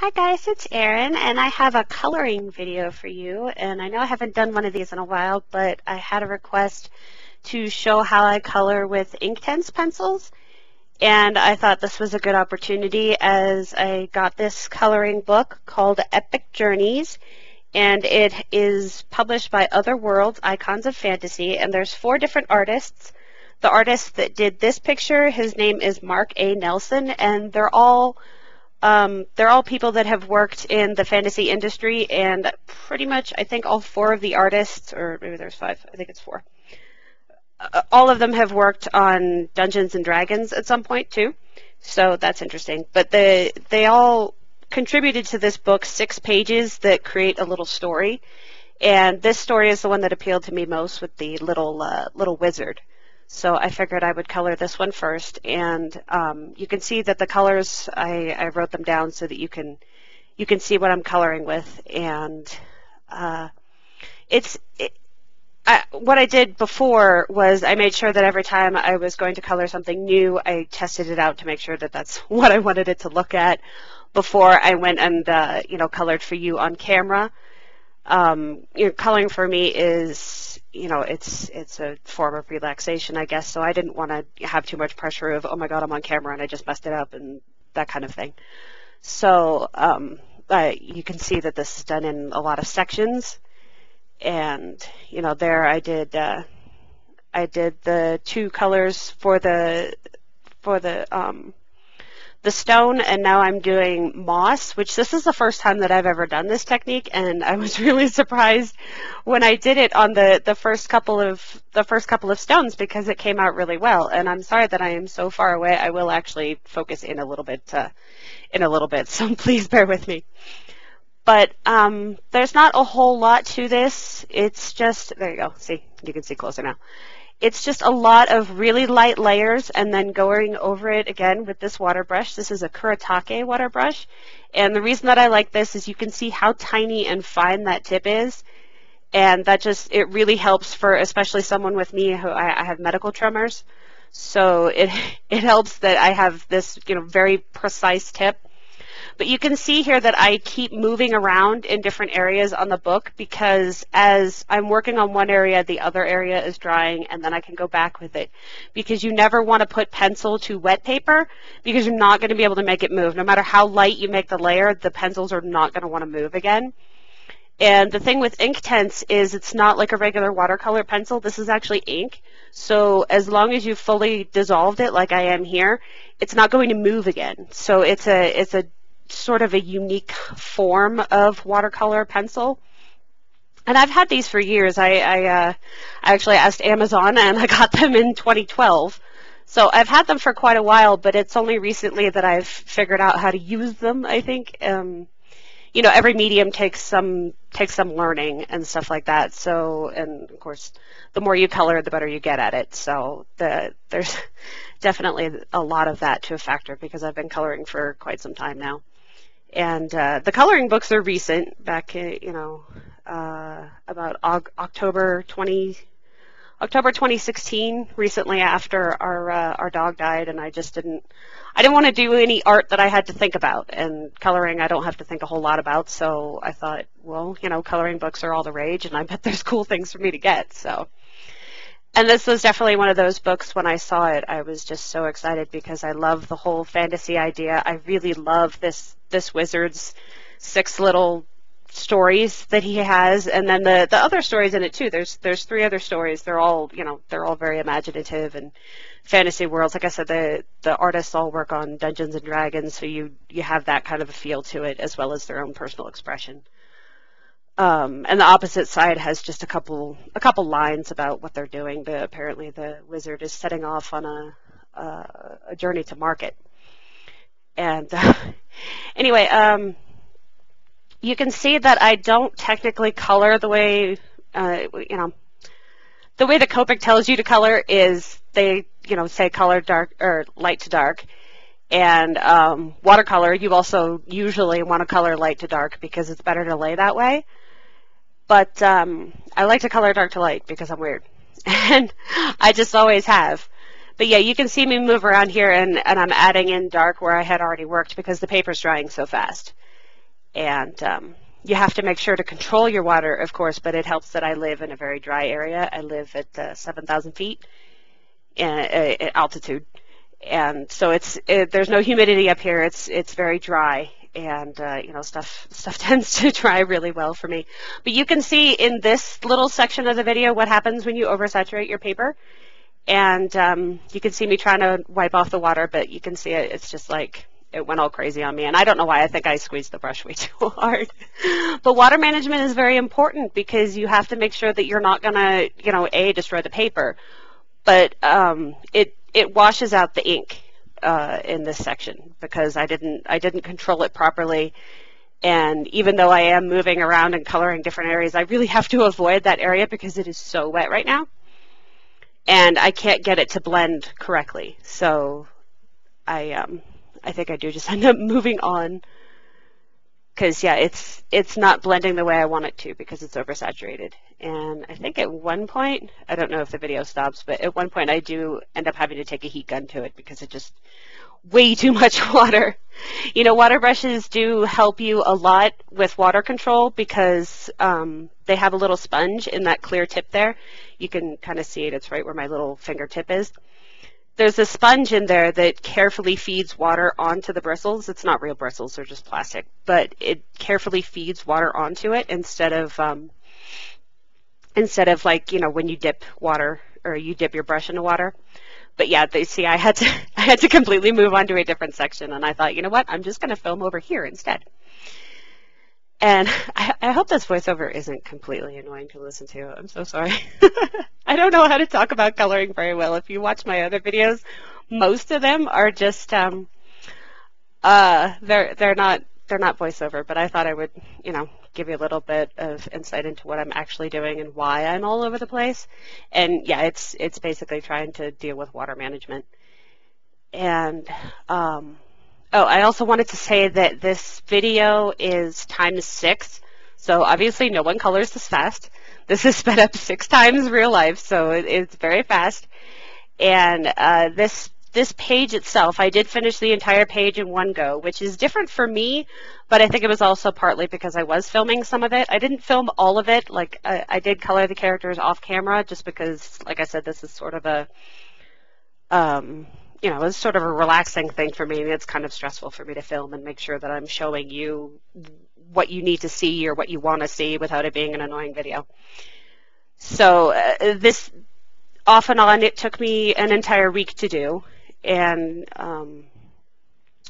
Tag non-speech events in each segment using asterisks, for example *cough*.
Hi guys, it's Aeryn and I have a coloring video for you and I know I haven't done one of these in a while but I had a request to show how I color with Inktense pencils and I thought this was a good opportunity as I got this coloring book called Epic Journeys and it is published by Other Worlds Icons of Fantasy and there's four different artists. The artist that did this picture, his name is Mark A. Nelson and they're all um, they're all people that have worked in the fantasy industry, and pretty much, I think all four of the artists, or maybe there's five, I think it's four, uh, all of them have worked on Dungeons and Dragons at some point too. So that's interesting. But the, they all contributed to this book six pages that create a little story. And this story is the one that appealed to me most with the little uh, little wizard. So I figured I would color this one first, and um, you can see that the colors I, I, wrote them down so that you can you can see what I'm coloring with, and uh, it's it, I, what I did before was I made sure that every time I was going to color something new, I tested it out to make sure that that's *laughs* what I wanted it to look at before I went and uh, you know colored for you on camera. Um, you know, coloring for me is you know, it's it's a form of relaxation, I guess. So I didn't want to have too much pressure of, oh my God, I'm on camera and I just messed it up and that kind of thing. So um, uh, you can see that this is done in a lot of sections, and you know, there I did uh, I did the two colors for the for the um, the stone and now I'm doing moss, which this is the first time that I've ever done this technique and I was *laughs* really surprised when I did it on the, the first couple of the first couple of stones because it came out really well. And I'm sorry that I am so far away. I will actually focus in a little bit uh, in a little bit, *laughs* so please bear with me. But um, there's not a whole lot to this. It's just there you go. See, you can see closer now. It's just a lot of really light layers and then going over it again with this water brush. This is a Kuretake water brush. And the reason that I like this is you can see how tiny and fine that tip is. And that just, it really helps for especially someone with me who I, I have medical tremors. So it, *laughs* it helps that I have this, you know, very precise tip but you can see here that I keep moving around in different areas on the book because as I'm working on one area, the other area is drying and then I can go back with it. Because you never want to put pencil to wet paper because you're not going to be able to make it move. No matter how light you make the layer, the pencils are not going to want to move again. And the thing with ink Inktense is it's not like a regular watercolor pencil. This is actually ink. So as long as you fully dissolved it like I am here, it's not going to move again. So it's a it's a sort of a unique form of watercolor pencil. And I've had these for years. I, I, uh, I actually asked Amazon *laughs* and I got them in 2012. So I've had them for quite a while, but it's only recently that I've figured out how to use them, I think. Um, you know, every medium takes some takes some learning and stuff like that. So, and of course, the more you color, the better you get at it. So, the, there's *laughs* definitely a lot of that to a factor because I've been coloring for quite some time now. And uh, the coloring books are recent, back you know uh, about October 20 October 2016, recently after our uh, our dog died, and I just didn't I didn't want to do any art that I had to think about, and coloring I don't have to think a whole lot about. So I thought, well, you know, coloring books are all the rage, and I bet there's cool things for me to get. So and this was definitely one of those books when I saw it, I was just so excited because I love the whole fantasy idea. I really love this this wizard's six little stories that he has and then the the other stories in it too. There's there's three other stories. They're all, you know, they're all very imaginative and fantasy worlds. Like I said, the the artists all work on Dungeons and Dragons, so you you have that kind of a feel to it as well as their own personal expression. Um, and the opposite side has just a couple a couple lines about what they're doing. But apparently, the wizard is setting off on a uh, a journey to market. And uh, *laughs* anyway, um, you can see that I don't technically color the way uh, you know the way the Copic tells you to color is they you know say color dark or light to dark. And um, watercolor, you also usually want to color light to dark because it's better to lay that way. But um, I like to color dark to light because I'm weird. *laughs* and I just always have. But yeah, you can see me move around here and, and I'm adding in dark where I had already worked because the paper's drying so fast. And um, you have to make sure to control your water, of course, but it helps that I live in a very dry area. I live at uh, 7,000 feet in, uh, altitude. And so it's it, there's no humidity up here. It's it's very dry, and uh, you know stuff stuff *laughs* tends to dry really well for me. But you can see in this little section of the video what happens when you oversaturate your paper, and um, you can see me trying to wipe off the water, but you can see it. It's just like it went all crazy on me. And I don't know why. I think I squeezed the brush way *laughs* too hard. but water management is very important because you have to make sure that you're not going to, you know, A, destroy the paper, but um, it, it washes out the ink uh, in this section because I didn't, I didn't control it properly. And even though I am moving around and coloring different areas, I really have to *laughs* avoid that area because it is so wet right now. And I can't get it to blend correctly. So I, um, I think I do just *laughs* end up moving on because yeah, it's it's not blending the way I want it to because it's oversaturated. And I think at one point, I don't know if the video stops, but at one point I do end up having to take a heat gun to it because it just way too much *laughs* water. You know, water brushes do help you a lot with water control because um, they have a little sponge in that clear tip there. You can kind of see it. It's right where my little fingertip is there's a sponge in there that carefully feeds water onto the bristles. It's not real bristles, they're just plastic, but it carefully feeds water onto it instead of um, instead of like you know when you dip water or you dip your brush into water. But yeah, they see I had to *laughs* I had to completely move on to a different section, and I thought, you know what, I'm just going to film over here instead. And *laughs* I, I, hope this voiceover isn't completely annoying to listen to. I'm so sorry. *laughs* I don't know how to talk about coloring very well. If you watch my other videos, most of them are just um, uh, they're they're not they're not voiceover, but I thought I would, you know, give you a little bit of insight into what I'm actually doing and why I'm all over the place. And yeah, it's it's basically trying to deal with water management. And um, Oh, I also wanted to say that this video is times six. So obviously no one colors this fast. This is sped up six times real life, so it, it's very fast. And uh, this this page itself, I did finish the entire page in one go, which is different for me, but I think it was also partly because I was filming some of it. I didn't film all of it. Like I, I did color the characters off camera just because, like I said, this is sort of a um, you know, it's sort of a relaxing thing for me. It's kind of stressful for me to film and make sure that I'm showing you what you need to see or what you want to see without it being an annoying video. So uh, this off and on, it took me an entire week to do, and um,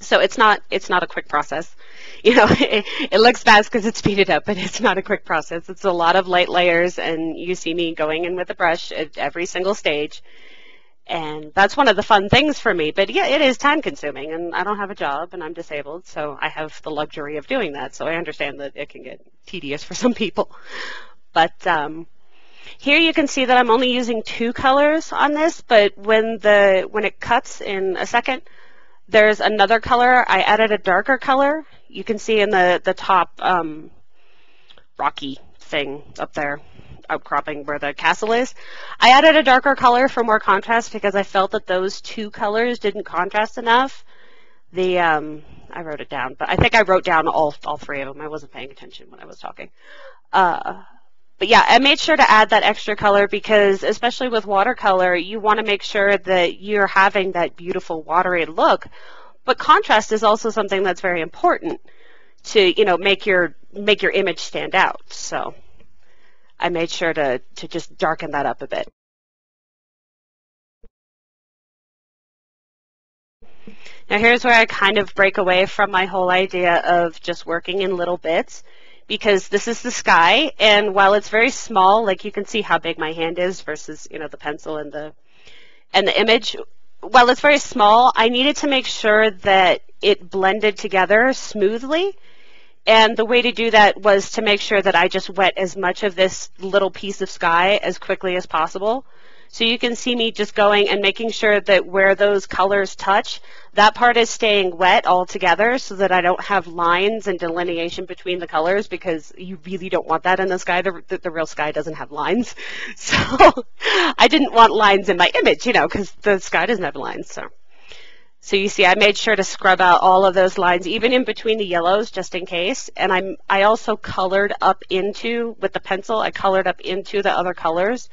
so it's not it's not a quick process. *laughs* You know, it, it looks fast because it's speeded up, but it's not a quick process. It's a lot of light layers, and you see me going in with a brush at every single stage and that's one of the fun things for me. But yeah, it is time consuming and I don't have a job and I'm disabled, so I have the luxury of doing that. So I understand that it can get tedious for some people. But um, here you can see that I'm only using two colors on this, but when the when it cuts in a second, there's another color. I added a darker color. You can see in the, the top um, rocky thing up there outcropping where the castle is. I added a darker color for more contrast because I felt that those two colors didn't contrast enough. The um, I wrote it down, but I think I wrote down all all three of them. I wasn't paying attention when I was talking. Uh, but yeah, I made sure to add that extra color because, especially with watercolor, you want to make sure that you're having that beautiful watery look. But contrast is also something that's very important to, you know, make your make your image stand out. So. I made sure to, to just darken that up a bit. Now here's where I kind of break away from my whole idea of just working in little bits because this is the sky and while it's very small, like you can see how big my hand is versus, you know, the pencil and the and the image, while it's very small, I needed to make sure that it blended together smoothly and the way to do that was to make sure that I just wet as much of this little piece of sky as quickly as possible. So you can see me just going and making sure that where those colors touch, that part is staying wet all together so that I don't have lines and delineation between the colors because you really don't want that in the sky. The, the, the real sky doesn't have lines. *laughs* So I didn't want lines in my image, you know, because the sky doesn't have lines. So So you see, I made sure to scrub out all of those lines, even in between the yellows, just in case. And I'm, I also colored up into, with the pencil, I colored up into the other colors.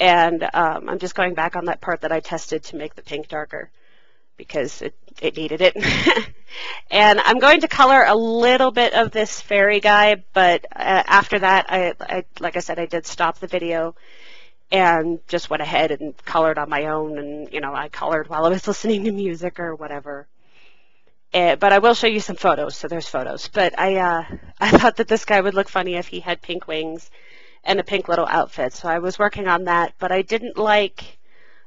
And um, I'm just going back on that part that I tested to make the pink darker because it, it needed it. *laughs* and I'm going to color a little bit of this fairy guy, but uh, after that, I, I, like I said, I did stop the video and just went ahead and colored on my own and you know I colored while I was *laughs* listening to music or whatever. Uh, but I will show you some photos, so there's photos. But I uh, *laughs* I thought that this guy would look funny if he had pink wings and a pink little outfit. So I was working on that, but I didn't like.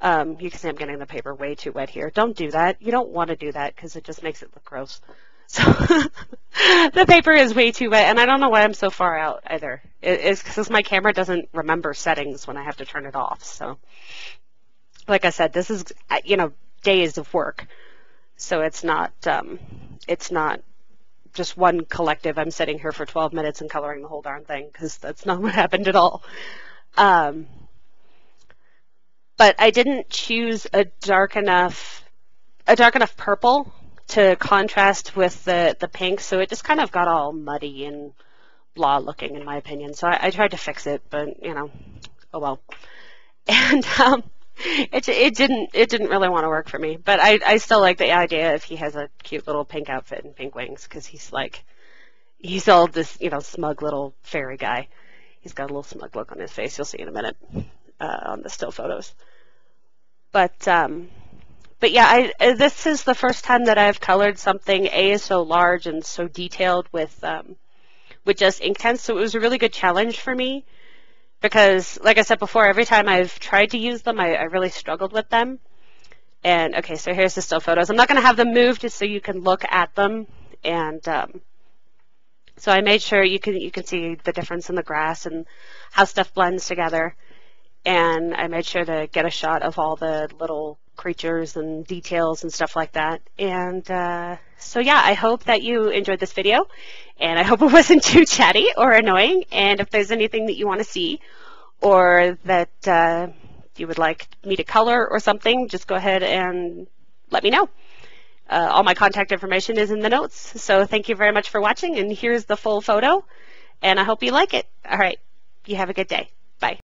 Um, you can see I'm getting the paper way too wet here. Don't do that. You don't want to do that because it just makes it look gross. So *laughs* the paper is way too wet, and I don't know why I'm so far out either. it's because my camera doesn't remember settings when I have to turn it off. So, like I said, this is uh, you know days of work, so it's not um, it's not just one collective. I'm sitting here for 12 minutes and coloring the whole darn thing because that's not what *laughs* happened at all. Um, but I didn't choose a dark enough a dark enough purple to contrast with the, the pink, so it just kind of got all muddy and blah looking, in my opinion. So I, I tried to fix it, but you know, oh well. *laughs* And um, *laughs* it it didn't it didn't really want to work for me, but I I still like the idea if he has a cute little pink outfit and pink wings because he's like he's all this you know smug little fairy guy. He's got a little smug look on his face. You'll see in a minute uh, on the still photos. But um, but yeah, I, uh, this is the first time that I've colored something A is so large and so detailed with um, with just Inktense. So it was a really good challenge for me because, like I said before, every time I've tried to use them, I, I really struggled with them. And okay, so here's the still photos. I'm not going to have them moved just so you can look at them. And um, so I made sure you can you can see the difference in the grass and how stuff blends together. And I made sure to get a shot of all the little creatures and details and stuff like that. And uh, so yeah, I hope that you enjoyed this video and I hope it *laughs* wasn't too chatty or annoying. And if there's anything that you want to see or that uh, you would like me to color or something, just go ahead and let me know. Uh, all my contact information is in the notes. So thank you very much for watching and here's the full photo and I hope you like it. All right. You have a good day. Bye.